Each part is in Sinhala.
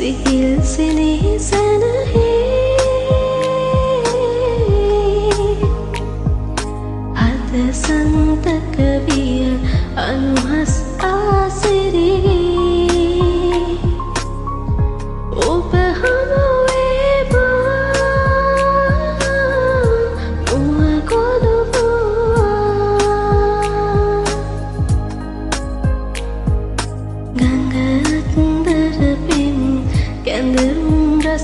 सिहिल सिने सनहे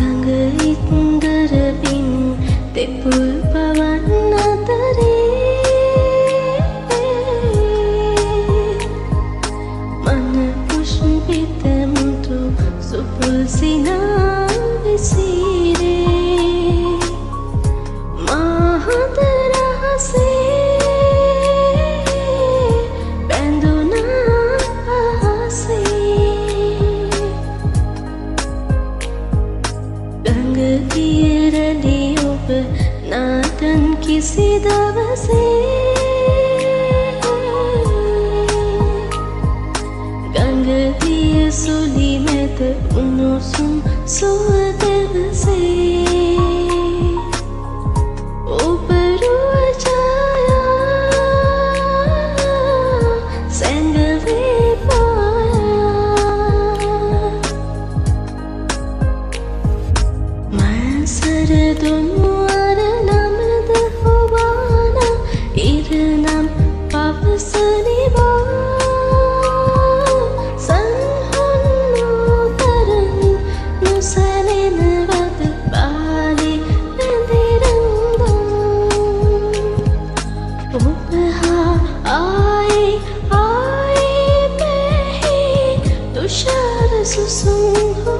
ගඟ ඉත්දරබින් තෙපුල් නාතන් කිසි දවසේ ගඟවිය සුලි මැත උණුසුම් සුව දෙවසේ Seré tu So song.